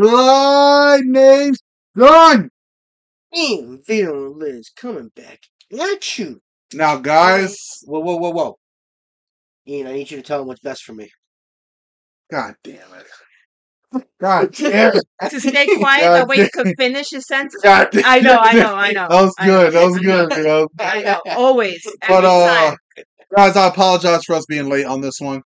Good name, son. And Vito and Liz coming back at you. Now, guys, Whoa, whoa, whoa, whoa. Ian, I need you to tell him what's best for me. God damn it. God damn it. To stay quiet, God that way you could finish his sentence. God damn I know, I know, I know. That was good. That was good, bro. I know. Always. Every But uh, time. guys, I apologize for us being late on this one.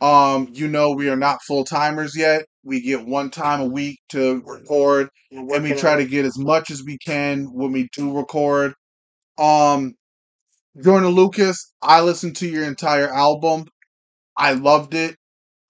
Um, you know we are not full timers yet. We get one time a week to record, and we try to get as much as we can when we do record. Um, Joyner Lucas, I listened to your entire album. I loved it.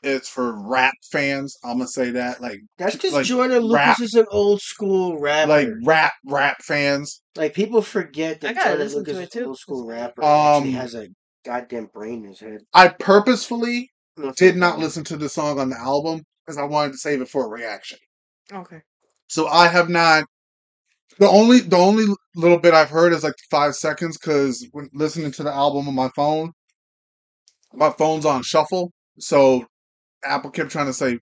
It's for rap fans. I'm gonna say that, like, That's because like Joyner rap. Lucas is an old school rapper. like Like, rap, rap fans. Like people forget I that gotta Joyner to Lucas it is an old school rapper. and actually Um, has a goddamn brain in his head. I purposefully did not not listen to the song on the album because I wanted to save it for a reaction. Okay. So I have not. The only the only little bit I've heard is like five seconds because when listening to the album on my phone, my phone's on shuffle. So Apple kept trying to say,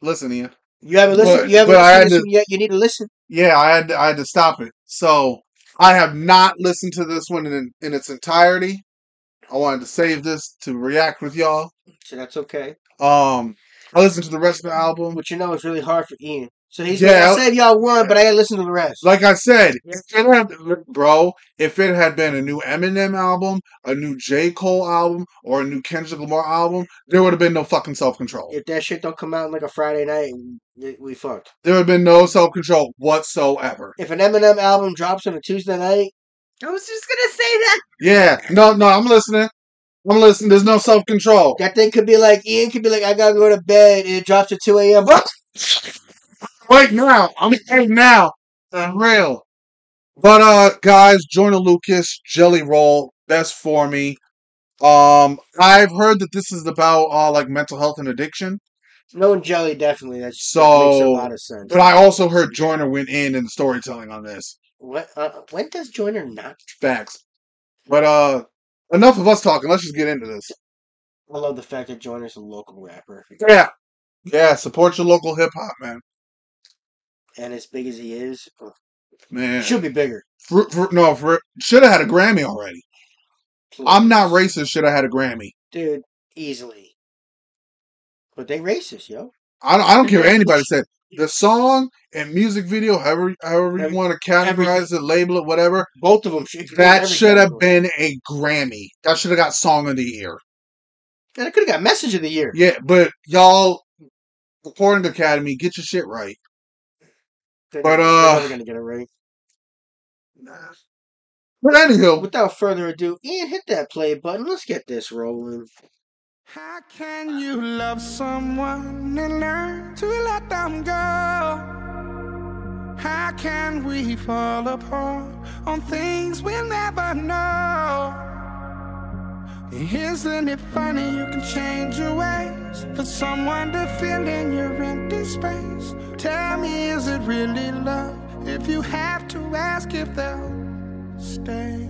"Listen, Ian." You haven't listened. But- you haven't listened to had yet. You need to listen. Yeah, I had to, I had to stop it. So I have not listened to this one in in its entirety. I wanted to save this to react with y'all. So that's okay. Um, I listened to the rest of the album. But you know it's really hard for Ian. So he's Yeah, like, I- I said y'all won, but I gotta listen to the rest. Like I said, if it had, bro, if it had been a new Eminem album, a new J. Cole album, or a new Kendrick Lamar album, there would have been no fucking self control. if that shit don't come out on like a Friday night, we- we fucked. There would have been no self control whatsoever. If an Eminem album drops on a Tuesday night, I was just gonna say that. Yeah, no, no, I'm listening. I'm listening. There's no self control. that thing could be like Ian could be like, I gotta go to bed, and it drops at two a.m. Right now, I'm right now. For real. But uh, guys, Joyner Lucas, Jelly Roll, best for me. Um, I've heard that this is about uh like mental health and addiction. No and Jelly definitely. That's, that So, makes a lot of sense. But I also heard Joyner went in in the storytelling on this. What? Uh, when does Joyner not? Facts. But uh, enough of us talking. Let's just get into this. I love the fact that Joyner's a local rapper, Yeah, yeah. Support your local hip hop, man. and as big as he is, uh, Man, should be bigger. for, for, no, for should have had a Grammy already. I'm not racist. Should have had a Grammy. dude. Easily, but they racist, yo. I don't, I don't care what anybody said. The song and music video, however, however you want to categorize it, label it, whatever, Both of them should. that should have been a Grammy. That should have got Song of the Year. And it could have got Message of the Year. Yeah, but y'all, Recording Academy, get your shit right. They're, But, uh, they're gonna get it right. Nah. But anywho, Without further ado, Ian, hit that play button. Let's get this rolling. How can you love someone and learn to let them go? How can we fall apart on things we'll never know? Isn't it funny you can change your ways for someone to fill in your empty space? Tell me, is it really love if you have to ask if they'll stay?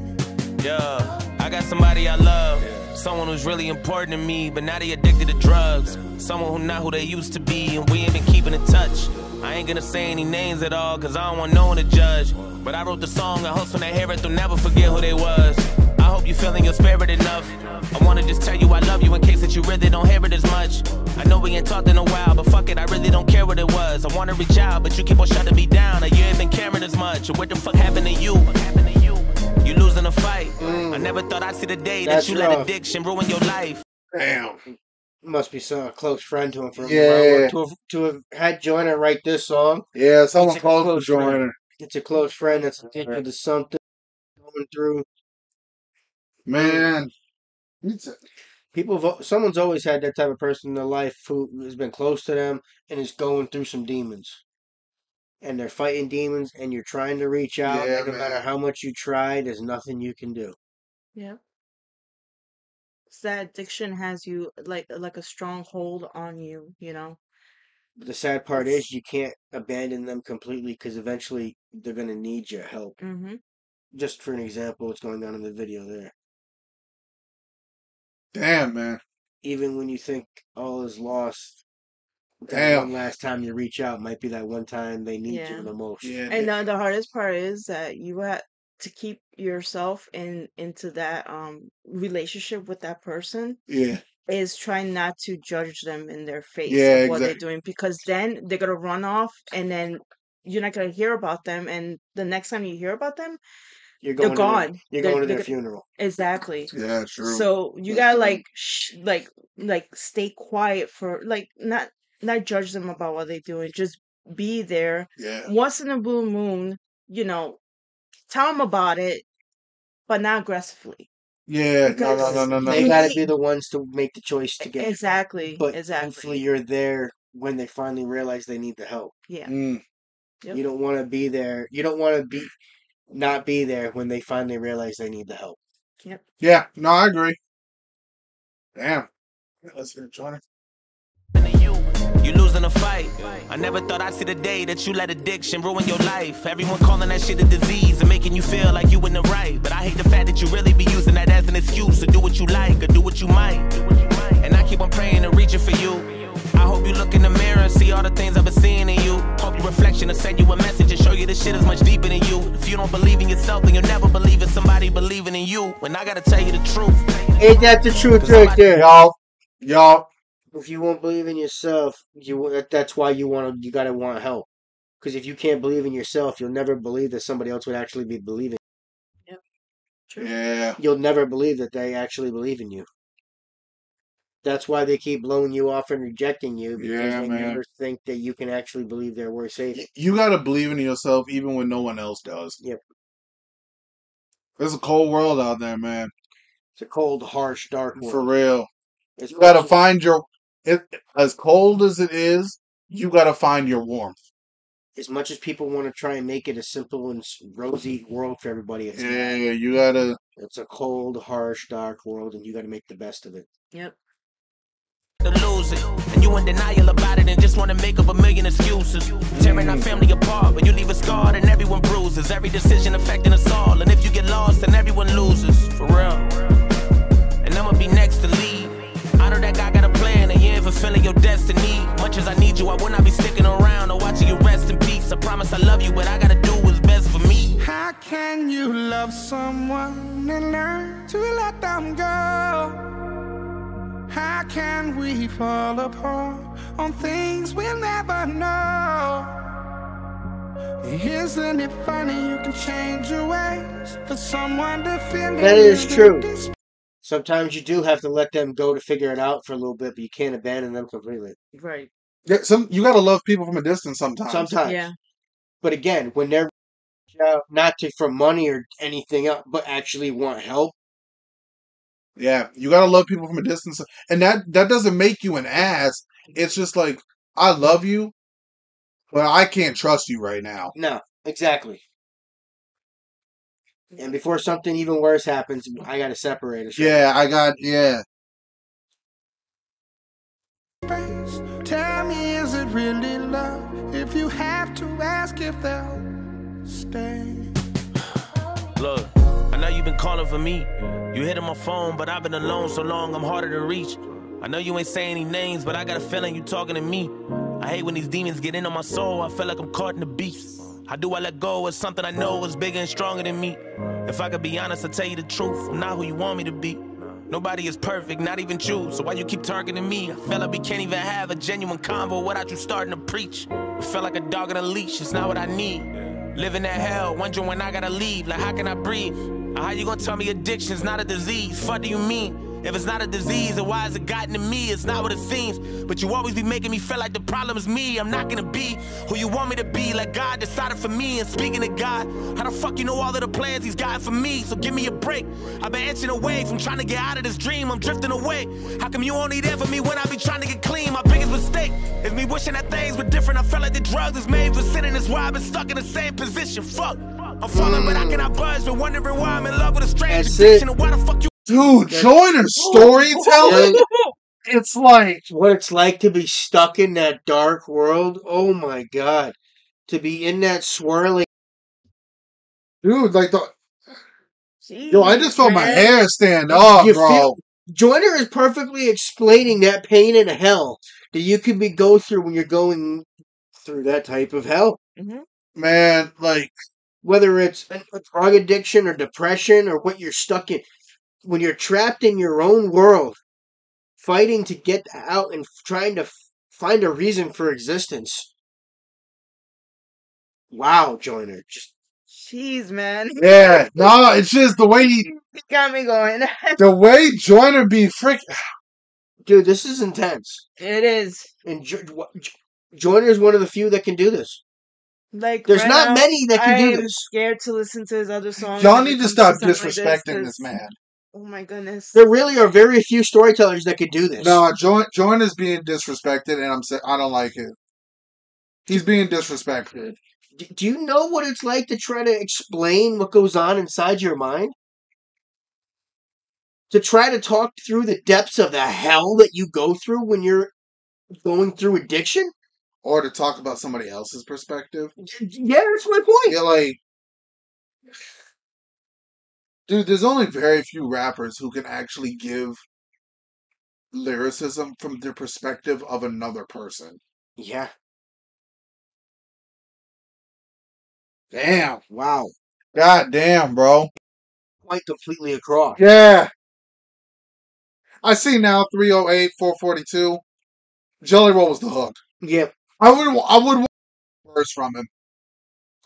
Yeah, I got somebody I love. Someone who's really important to me, but now they addicted to drugs. Someone who not who they used to be, and we ain't been keeping in touch. I ain't gonna say any names at all, cause I don't want no one to judge. But I wrote the song, I hope when they hear it, they'll never forget who they was. I hope you feeling your spirit enough. I wanna just tell you I love you in case that you really don't hear it as much. I know we ain't talked in a while, but fuck it, I really don't care what it was. I wanna reach out, but you keep on shutting me down. and You ain't been caring as much. What the fuck happened to you? What happened to you? You losing a fight. I mm. never thought I'd see the day that That's you let addiction ruin your life. damn. Must be some a close friend to him from Yeah. to have, to have had Joyner write this song. Yeah, someone It's a close to close friend. Joyner. It's a close friend that's addicted to something going through. Man, it's- People, have, someone's always had that type of person in their life who has been close to them and is going through some demons. And they're fighting demons, and you're trying to reach out, Yeah, and no matter how much you try, there's nothing you can do. Yeah. It's that addiction has you like like a strong hold on you, you know. The sad part is you can't abandon them completely because eventually they're going to need your help. Mm-hmm. Just for an example, what's going on in the video there. damn, man. Even when you think all is lost, that Damn. one last time you reach out might be that one time they need Yeah. you the most. Yeah. And uh, the hardest part is that you have to keep yourself in into that um relationship with that person yeah. is trying not to judge them in their face Yeah, of what they're doing because then they're gonna run off and then you're not gonna hear about them and the next time you hear about them You're They're going. To their, gone. you're They're- going to they're their funeral. exactly Yeah, true. so you gotta like sh- like like stay quiet for like not not judge them about what they're doing just be there yeah. once in a blue moon you know tell them about it but not aggressively Yeah. No, no, no, no, no. They got to be the ones to make the choice to get. exactly But exactly hopefully, you're there when they finally realize they need the help. yeah Mm. Yep. You don't want to be there. You don't want to be not be there when they finally realize they need the help. Yep. Yeah. No, I agree. Damn. Yeah, Let's hear it, Johnny. You losing a fight. I never thought I'd see the day that you let addiction ruin your life. Everyone calling that shit a disease and making you feel like you in the right. But I hate the fact that you really be using that as an excuse to do what you like or do what you might. And I keep on praying and reaching for you. I hope you look in the mirror and see all the things I've been seeing in you. Hope your reflection will send you a message and show you this shit is much deeper than you. If you don't believe in yourself, then you'll never believe in somebody believing in you. And I gotta tell you the truth. Ain't that the truth right there? Y'all. Y'all. If you won't believe in yourself, you that's why you want to. You gotta want help. Because if you can't believe in yourself, you'll never believe that somebody else would actually be believing. true Yeah. You'll never believe that they actually believe in you. That's why they keep blowing you off and rejecting you because Yeah, they man. never think that you can actually believe they're worth saving. You got to believe in yourself even when no one else does. Yep. It's a cold world out there, man. It's a cold, harsh, dark world. For real. As You got to find your. It, as cold as it is, you got to find your warmth. as much as people want to try and make it a simple and rosy world for everybody, it's Yeah, not. you got to. It's a cold, harsh, dark world, and you got to make the best of it. yep to lose it. And you in denial about it and just wanna make up a million excuses. Tearing our family apart, but you leave us scarred and everyone bruises. Every decision affecting us all. And if you get lost, then everyone loses. For real. Much as I need you, I will not be sticking around or watching you rest in peace. I promise I love you, but I gotta do what's best for me. How can you love someone and learn to let them go? How can we fall apart on things we'll never know? Isn't it funny you can change your ways for someone to feel That in true. Sometimes you do have to let them go to figure it out for a little bit, but you can't abandon them completely. right Yeah, some you got to love people from a distance sometimes. Sometimes. yeah But again, when they're out, not to for money or anything else, but actually want help, Yeah, you got to love people from a distance, and that that doesn't make you an ass. It's just like I love you, but I can't trust you right now. no, exactly. And before something even worse happens, I got to separate us. Yeah, I got yeah. Really love? If you have to ask if they'll stay. Look, I know you've been calling for me. You hitting my phone, but I've been alone so long I'm harder to reach. I know you ain't saying any names, but I got a feeling you talking to me. I hate when these demons get in on my soul. I feel like I'm caught in the beast. How do I let go of something I know is bigger and stronger than me? If I could be honest, I'll tell you the truth. I'm not who you want me to be. Nobody is perfect, not even you. So why you keep targeting me? I feel like we can't even have a genuine convo without you starting to preach. I feel like a dog on a leash. It's not what I need. Living that hell, wondering when I gotta leave. Like, how can I breathe? How you gonna tell me addiction's not a disease? Fuck do you mean? If it's not a disease, then why has it gotten to me? It's not what it seems. But you always be making me feel like the problem is me. I'm not gonna be who you want me to be. Like God decided for me. And speaking to God, how the fuck you know all of the plans He's got for me? So give me a break. I've been inching away from trying to get out of this dream. I'm drifting away. How come you only there for me when I be trying to get clean? My biggest mistake is me wishing that things were different. I felt like the drugs is made for sinning. That's why I've been stuck in the same position. Fuck. I'm falling, but I cannot budge. Been wondering why I'm in love with a strange That's addiction. it. And why the fuck you Dude, That- Joyner storytelling. It's like what it's like to be stuck in that dark world. Oh my god. To be in that swirling dude, like the yo, I just felt my hair stand You up, feel- bro. Joyner is perfectly explaining that pain in hell. that you could be go through when you're going through that type of hell. Mm-hmm. Man, like Whether it's a a drug addiction or depression or what you're stuck in, when you're trapped in your own world, fighting to get out and trying to find a reason for existence. Wow, Joyner, just Jeez, man. yeah, no, it's just the way he, He got me going. the way Joyner be freak. dude, this is intense. it is. And jo- Jo- Jo- Joyner is one of the few that can do this. Like There's right not now, many that can I do am this. scared to listen to his other songs. Y'all need to stop something like disrespecting this, this 'cause- man. Oh my goodness. There really are very few storytellers that could do this. No, Joy is being disrespected, and I'm saying I don't like it. He's being disrespected. Do you know what it's like to try to explain what goes on inside your mind? To try to talk through the depths of the hell that you go through when you're going through addiction? Or to talk about somebody else's perspective. Yeah, that's my point. Yeah, like, dude, there's only very few rappers who can actually give lyricism from the perspective of another person. Yeah. Damn. Wow. God damn, bro. Quite completely across. Yeah. I see now 308, 442. Jelly Roll was the hook. Yep. I would I would want verse from him.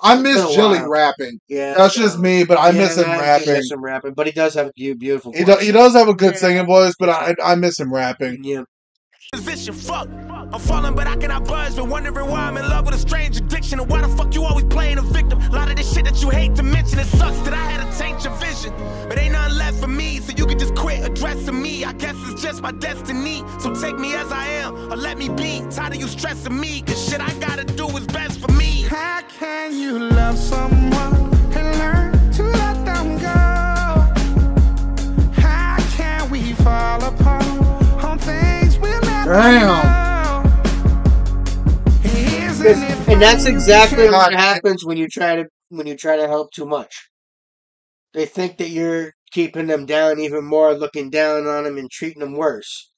I miss been a Jelly while. rapping. Yeah. That's just me, but I Yeah, miss him I rapping. miss him rapping, but he does have a beau- beautiful He, do, he does have a good Yeah. singing voice, but I I miss him rapping. Yeah. Position, fuck. I'm falling, but I cannot budge. Been wondering why I'm in love with a strange addiction. And why the fuck you always playing a victim? A lot of this shit that you hate to mention. It sucks that I had to change your vision. But ain't nothing left for me, so you can just quit addressing me. I guess it's just my destiny. So take me as I am, or let me be. Tired of you stressing me, cause shit I gotta do is best for me. How can you love someone and learn to let them go? How can we fall apart Damn. know? Isn't it And that's exactly what happens when you try to when you try to help too much. They think that you're keeping them down even more, looking down on them and treating them worse.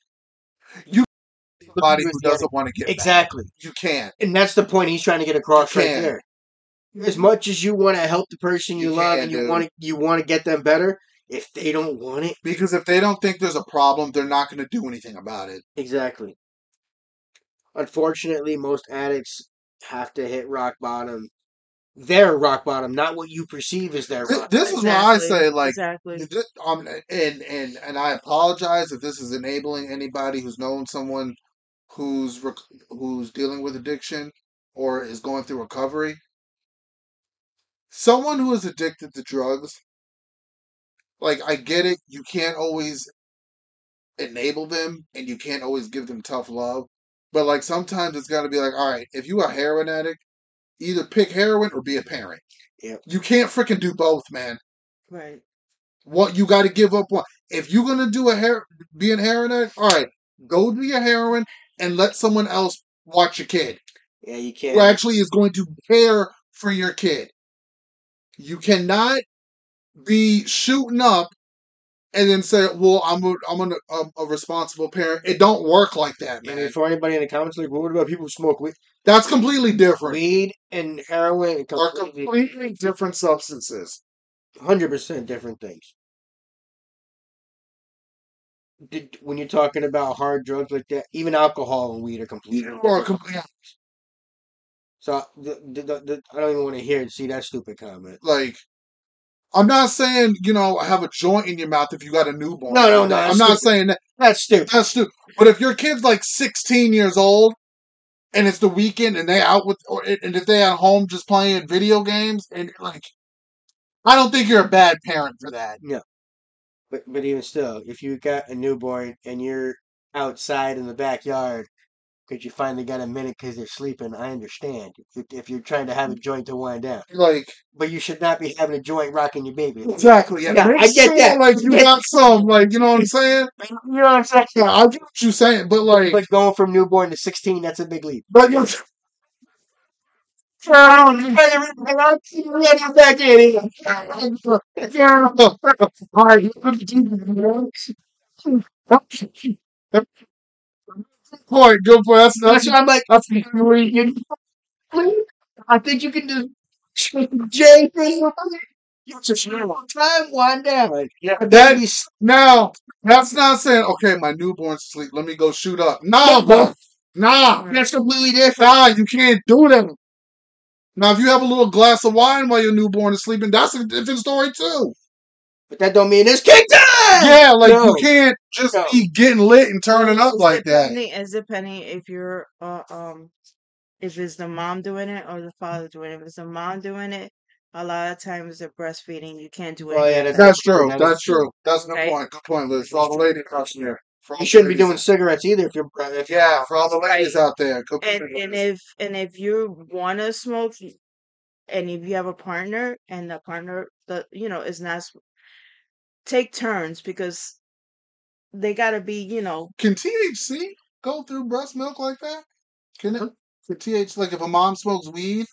Somebody who doesn't want to get back. Exactly. You can't. And that's the point he's trying to get across right there. As much as you want to help the person you, You love can't, and you want to you want to get them better, if they don't want it, Because if they don't think there's a problem, they're not going to do anything about it. exactly. Unfortunately, most addicts have to hit rock bottom. Their rock bottom, not what you perceive as their rock This is why I say, like, exactly. um, and and and I apologize if this is enabling anybody who's known someone who's rec- who's dealing with addiction or is going through recovery. Someone who is addicted to drugs, like I get it, you can't always enable them and you can't always give them tough love, but like sometimes it's got to be like, all right, if you are a heroin addict, either pick heroin or be a parent. Yep. You can't freaking do both, man. Right. What you got to give up one. If you're gonna do a hair, be an heroin addict, all right, go be a heroin and let someone else watch your kid Yeah, you can't. who actually is going to care for your kid. You cannot be shooting up and then say, "Well, I'm a, I'm an, a, a responsible parent." It don't work like that, man. mean, for anybody in the comments, like, well, what about people who smoke weed? That's completely different. Weed and heroin are Are completely, completely different substances. hundred percent different things. Did, when you're talking about hard drugs like that, even alcohol and weed are completely Or different. complete, So the, the, the, I don't even want to hear and see that stupid comment. like I'm not saying you know have a joint in your mouth if you got a newborn. No, no, no, I'm that's not saying that. That's stupid. That's stupid. But if your kid's like 16 years old and it's the weekend and they out with, or, and if they are at home just playing video games and like, I don't think you're a bad parent for that. No. But but even still, if you got a newborn and you're outside in the backyard because you finally got a minute because they're sleeping, I understand. If, if you're trying to have a mm. joint to wind down, Like but you should not be having a joint rocking your baby. exactly. Yeah, Yeah, I get sure, that. Like you got some. Like you know what I'm saying. You know what I'm saying? Yeah, I get what you're saying, but like, But going from newborn to 16, that's a big leap. but point. Good point. That's That's that's why I'm like, that's you, I think you can just Jay for time one down. Like, yeah. that That is now that's not saying okay. My newborn's asleep. Let me go shoot up. Nah, bro. Nah, that's completely different. nah. You can't do that. Now, if you have a little glass of wine while your newborn is sleeping, that's a different story too. But that don't mean it's kick time. Yeah, like No. you can't just No. be getting lit and turning up It's like that. depending- It's depending if you're uh, um if it's the mom doing it or the father doing it. If it's the mom doing it, a lot of times they're breastfeeding. You can't do it. Oh, yeah, that's- That's true. That That's true. true. That's no good Right. point. Good point, Liz. For all the ladies out there. You shouldn't be doing cigarettes either if you're if you're Yeah, for all the ladies Right. out there. Good and point, and if and if you want to smoke and if you have a partner and the partner the you know is not sm- take turns because they got to be you know Can THC go through breast milk like that? Can it? Can THC like if a mom smokes weed,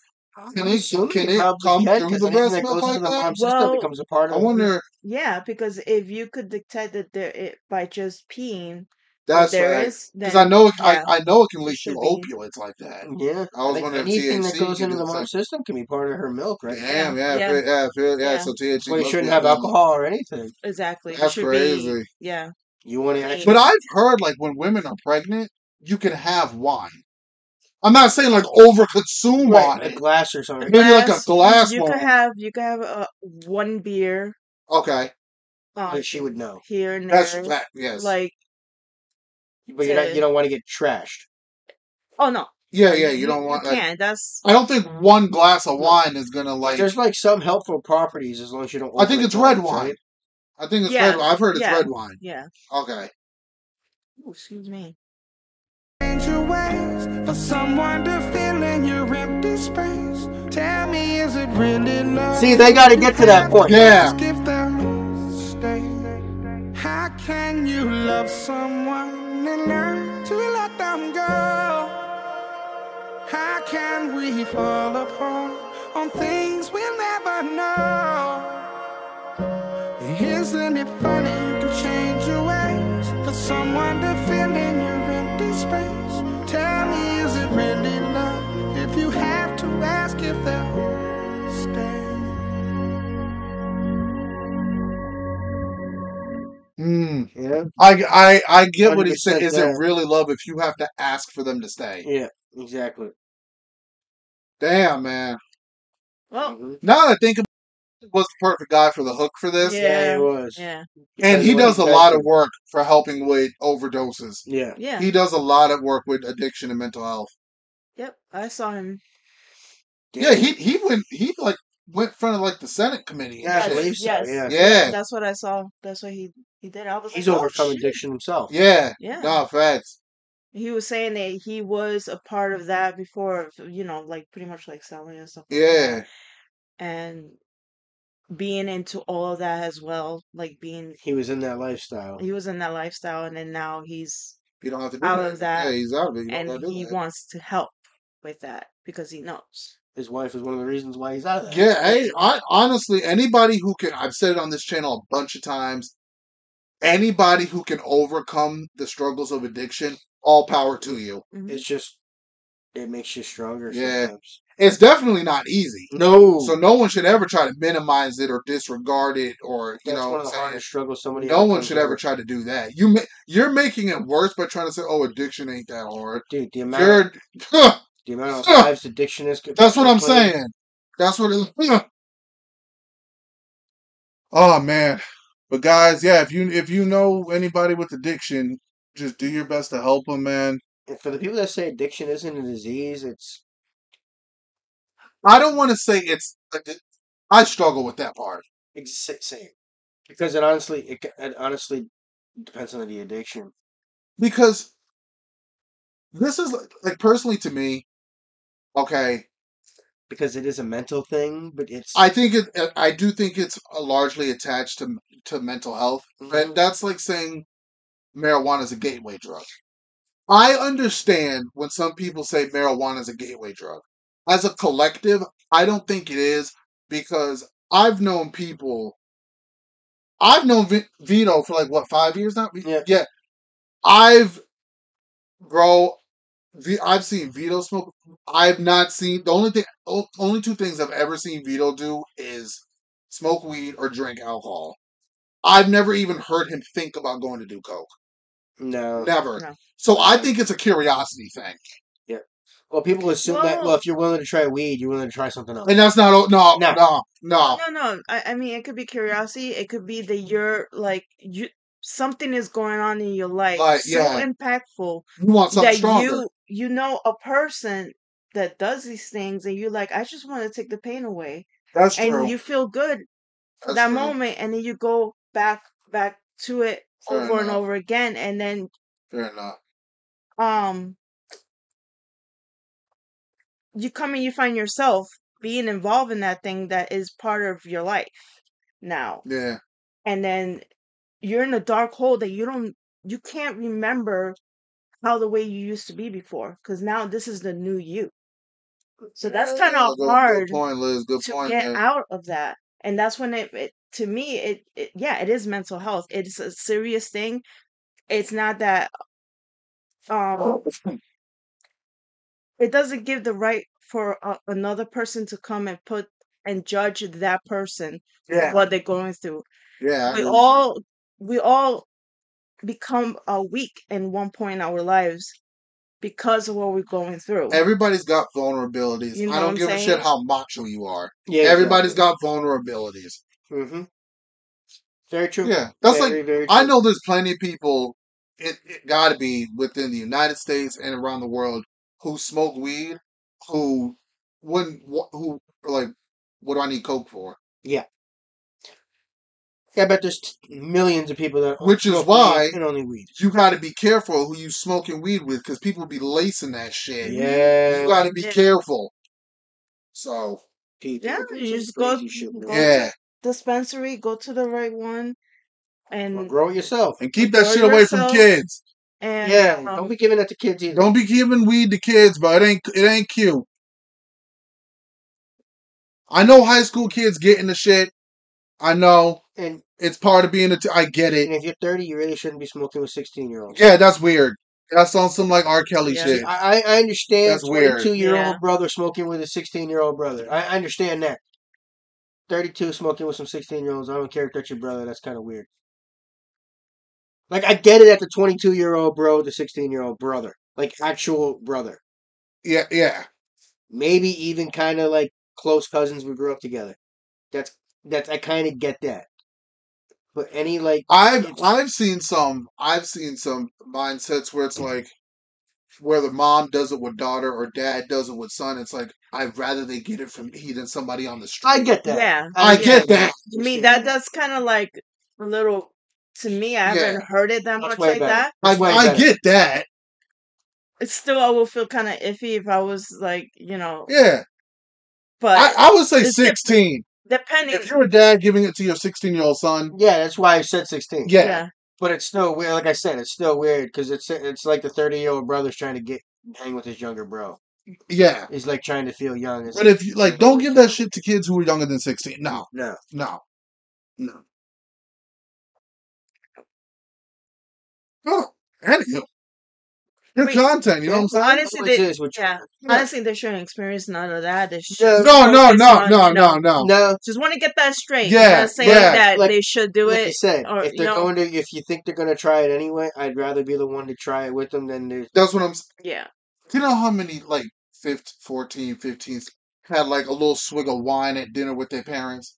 can it assuming can it it come can, through 'cause the breast milk like into the that? mom's system Well, becomes a part I wonder. yeah because if you could detect that there it, by just peeing that That's there right. Because I know yeah I I know it can it leak you be opioids like that. Yeah, I was think wondering if anything that goes into the the same. mom's system can be part of her milk, right? Damn, yeah yeah, yeah yeah, yeah, yeah. yeah So THC Well, you shouldn't have alcohol or anything. exactly That's should be crazy. yeah You want to clean actually But I've heard like when women are pregnant, you can have wine. I'm not saying like over consume right on a glass or something. Maybe like a glass glass you could have you could have uh, one beer Okay, um But she would know. here and that's there that. Yes. like But you're not. You don't want to get trashed. oh no Yeah, yeah. you You you, don't you want like. can that's I don't think one glass of wine is gonna like. there's like some helpful properties as long as you don't I think it's red overindulge, wine. right? I think it's red. wine. I've heard it's yeah red wine. yeah Okay. Ooh, excuse me your ways for someone to fill in your empty space. Tell me, is it really love? See, they got to get to that point. Yeah. Ask if they'll stay. How can you love someone and learn to let them go? How can we fall apart on things we'll never know? Isn't it funny you can change your ways for someone to fill in your empty space? Tell me, is it really love if you have to ask if they'll I, I I get what Hundred he's saying. Is it really love if you have to ask for them to stay? Yeah. Exactly. Damn, man. well hmm Now that I think about it, was the perfect guy for the hook for this, Yeah, yeah it was. yeah and he does a lot of work for helping with overdoses. Yeah. yeah He does a lot of work with addiction and mental health. yep I saw him Yeah, he he went he like went in front of like the Senate committee Yeah, I believe so. yes Yeah. yeah Yeah, that's what I saw that's what he he did I was He's like oh overcome shit addiction himself. yeah. yeah No facts. he was saying that he was a part of that before you know like pretty much like selling and stuff like Yeah, that and being into all of that as well like being He was in that lifestyle. he was in that lifestyle and then now he's you don't have to do out that. of that Yeah, he's out of it. And he that. wants to help with that because he knows His wife is one of the reasons why he's out of that. Yeah, hey, I honestly anybody who can I've said it on this channel a bunch of times. Anybody who can overcome the struggles of addiction, all power to you. Mhm. It's just it makes you stronger Yeah. sometimes. It's definitely not easy. No. So no one should ever try to minimize it or disregard it or you That's know one of the saying. hardest struggles somebody No one comes should ever over. try to do that. You ma- you're making it worse by trying to say, "Oh, addiction ain't that hard." Dude, the amount You're the amount of lives addiction is That's what I'm saying. That's what it Oh man. But guys, yeah, if you if you know anybody with addiction, just do your best to help them, man. And for the people that say addiction isn't a disease, it's I don't want to say it's I struggle with that part. it's same because it honestly it, it honestly depends on the addiction. because this is like, like personally to me okay Because it is a mental thing, but it's i think it uh, i do think it's uh, largely attached to to mental health Mhm. and that's like saying marijuana is a gateway drug i understand when some people say marijuana is a gateway drug as a collective i don't think it is because i've known people i've known Vi- vito for like what five years now Yeah. yeah i've bro. V- I've seen Vito smoke. I've not seen the only thing. Only two things I've ever seen Vito do is smoke weed or drink alcohol. I've never even heard him think about going to do coke. No. Never. No. So I think it's a curiosity thing, Yeah. Well, people assume that. Well- Well, if you're willing to try weed, you're willing to try something else. and that's not. No, No. no, no. No, no. I, I mean, it could be curiosity. It could be that you're like you. Something is going on in your life Like, so yeah. impactful You want something that stronger. you you know a person that does these things, and you're like, I just want to take the pain away, that's and true. you feel good That's that true. moment, and then you go back back to it Fair over and over again, and then Fair enough. um you come and you find yourself being involved in that thing that is part of your life now Yeah. and then you're in a dark hole that you don't you can't remember how the way you used to be before because now this is the new you so that's kind of hard Good point, Liz. Good to point. get man. out of that and that's when it, it to me it, it yeah it is mental health it's a serious thing it's not that um it doesn't give the right for a, another person to come and put and judge that person Yeah. what they're going through Yeah. We all we all become uh, weak in one point in our lives because of what we're going through Everybody's got vulnerabilities. You know I don't I'm give a shit how macho you are. Yeah. Everybody's got vulnerabilities. Mm-hmm. Very true. Yeah. That's like very, very I know there's plenty of people it, it gotta be within the United States and around the world who smoke weed who wouldn't wh- who like what do I need coke for? Yeah, I bet there's t- millions of people that Which is why- weed and only weed. You gotta be careful who you smoking weed with because people be lacing that shit. Yeah. You gotta be Yeah. careful. So People Yeah, you just go- shit go yeah. dispensary go to the right one Or and grow it yourself. And keep that shit away from kids. and Yeah, um, don't be giving that to kids either. Don't be giving weed to kids, but it ain't it ain't cute. I know high school kids getting the shit. I know And, it's part of being a. T- I get and it. if you're 30, you really shouldn't be smoking with 16 year olds. Yeah, that's weird. That's on some like R. Kelly Yeah. shit. I, I I understand That's weird. 22 year Yeah. old brother smoking with a 16 year old brother. I, I understand that. 32 smoking with some 16 year olds. I don't care if that's your brother. That's kind of weird. Like, I get it at the 22 year old bro, the 16 year old brother. Like, actual brother. Yeah, yeah. Maybe even kind of like close cousins. We grew up together. That's, that's, I kind of get that. But any, like, I've I've seen some I've seen some mindsets where it's like where the mom does it with daughter or dad does it with son. It's like I'd rather they get it from me than somebody on the street. I get that. yeah I get that. to me that that's kind of like a little to me i haven't heard it that That's much way like better. that I, I get that. it's still i will feel kind of iffy if i was like you know Yeah. but I, I would say it's dep- sixteen. Depending If you're a dad giving it to your sixteen year old son, Yeah, that's why I said 16. yeah. yeah But it's still weird. Like I said, it's still weird because it's it's like the thirty year old brother's trying to get hang with his younger bro. Yeah. He's like trying to feel young. It's But if you like don't give that shit to kids who are younger than sixteen. No. no, No. No. Oh, anywho. Good Wait, content, you know what I'm saying? honestly they, is, what you- yeah honestly they shouldn't experience none of that they should No, No, no, focus no, no, no, no. no. just want to get that straight Yeah, I'm not saying yeah. that Like- they should do like it you said, or, if you they're know- going to, if you think they're going to try it anyway, I'd rather be the one to try it with them than to. That's what I'm s- yeah You know how many like 15, 14, 15 had like a little swig of wine at dinner with their parents?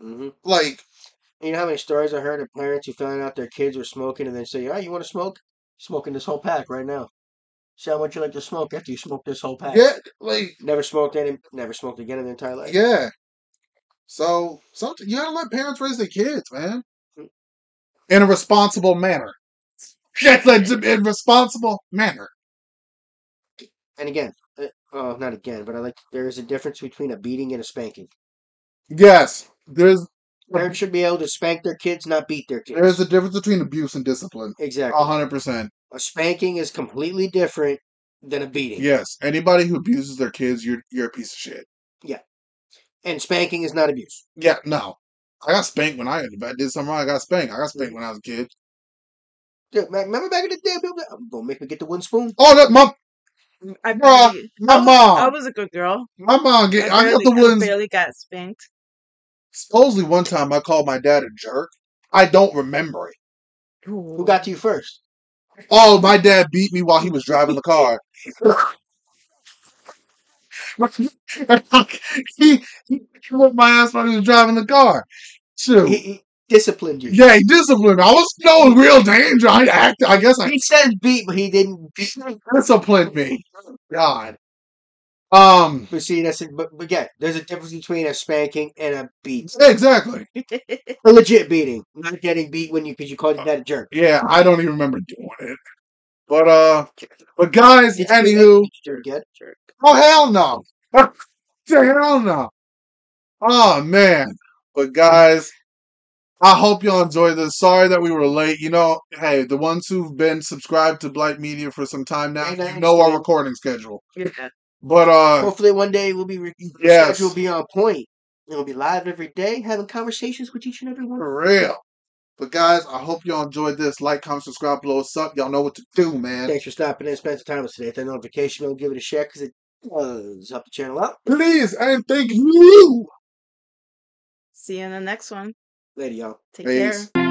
hmm Like, You know how many stories I heard of parents who found out their kids were smoking and then say, "Oh, you want to smoke? Smoking this whole pack right now. See how much you like to smoke after you smoke this whole pack." yeah, like, Never smoked any. Never smoked again in the entire life. yeah. So, something you gotta let parents raise their kids, man, in a responsible manner. Like, in a responsible manner. And again, uh, oh, not again, but I like there is a difference between a beating and a spanking. Yes, there's Parents should be able to spank their kids, not beat their kids. there's a difference between abuse and discipline. exactly. A hundred percent. A spanking is completely different than a beating. Yes, anybody who abuses their kids, you're you're a piece of shit. Yeah. And spanking is not abuse. Yeah, no. I got spanked when I, if I did something wrong. I got spanked. I got spanked mm. when I was a kid. Dude, remember back in the day, people, don't oh, make me get the one spoon. Oh, that my I Bruh, barely- my I was, mom. I was a good girl. my mom get. I, I got barely, the I ones. barely got spanked. Supposedly, one time I called my dad a jerk. I don't remember it. Who got to you first? Oh, my dad beat me while he was driving the car. he he whooped my ass while he was driving the car. Shoot. He, he disciplined you. Yeah, he disciplined me. I was no real danger. I acted. I guess I He says beat, but he didn't beat. disciplined me. God. Um. But see, that's it. But, but again, there's a difference between a spanking and a beat. Exactly. A legit beating, not getting beat when you because you called your dad a jerk. Yeah, I don't even remember doing it. But uh, but guys, Did anywho, you jerk oh hell no, hell no. Oh man, but guys, I hope y'all enjoyed this. Sorry that we were late. You know, hey, the ones who've been subscribed to Blite Media for some time now, you know our recording schedule. yeah. But uh, Hopefully, one day we'll be re- Yes. schedule will be on point. It'll be live every day, having conversations with each and every one. for real. But guys, I hope y'all enjoyed this. Like, comment, subscribe, blow us up. Y'all know what to do, man. Thanks for stopping in and spending some time with us today. Hit that notification bell, give it a share because it does help the channel out. Please and thank you. See you in the next one. Later, y'all. Take Peace. care.